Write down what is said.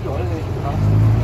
对。